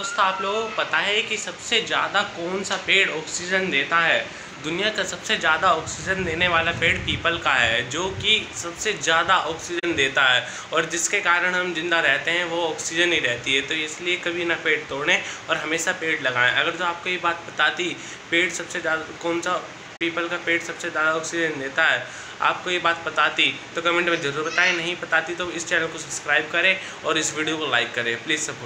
दोस्तों, आप लोगों को पता है कि सबसे ज़्यादा कौन सा पेड़ ऑक्सीजन देता है? दुनिया का सबसे ज़्यादा ऑक्सीजन देने वाला पेड़ पीपल का है, जो कि सबसे ज़्यादा ऑक्सीजन देता है और जिसके कारण हम ज़िंदा रहते हैं, वो ऑक्सीजन ही रहती है। तो इसलिए कभी ना पेड़ तोड़ें और हमेशा पेड़ लगाएँ। अगर तो आपको ये बात बताती, पेड़ सबसे ज़्यादा कौन सा पीपल का पेड़ सबसे ज़्यादा ऑक्सीजन देता है? आपको ये बात बताती तो कमेंट में ज़रूर बताएँ। नहीं बताती तो इस चैनल को सब्सक्राइब करें और इस वीडियो को लाइक करें। Please support